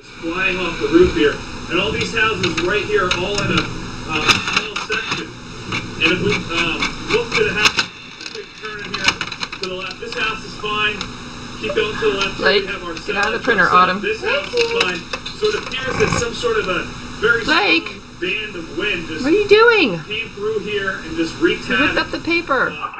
flying off the roof here. And all these houses right here are all in a uh, small section. And if we um, look to the house, turn in here to the left, this house is fine. Keep going to the left. Blake, we have our get out of the printer, side. Autumn. This house is fine. So it appears that some sort of a very Blake. strong band of wind just What are you doing? came through here and just wreaked ripped up the paper. Uh,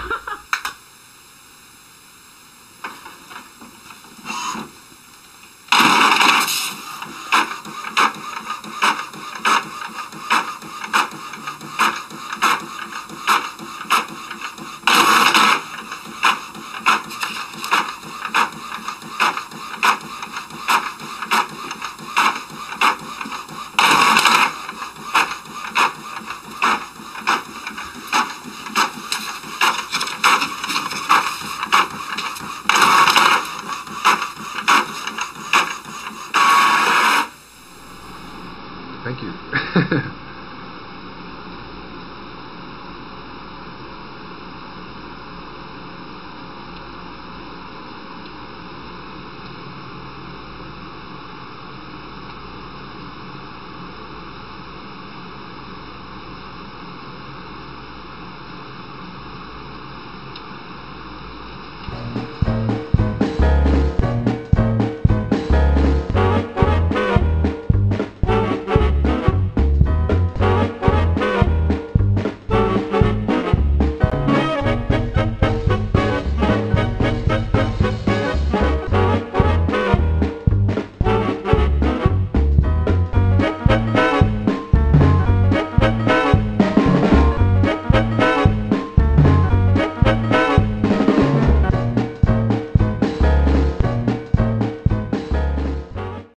you.